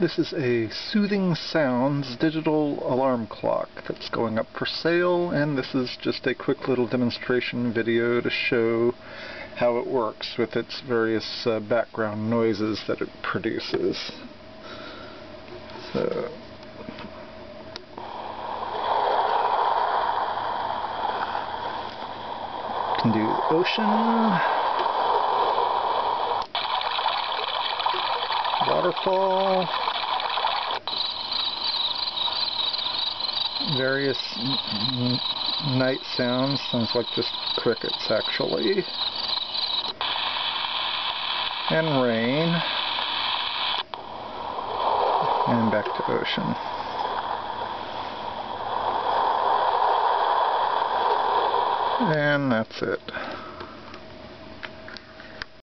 This is a Soothing Sounds digital alarm clock that's going up for sale and this is just a quick little demonstration video to show how it works with its various uh, background noises that it produces. So can do ocean waterfall, various night sounds, sounds like just crickets actually, and rain, and back to ocean. And that's it.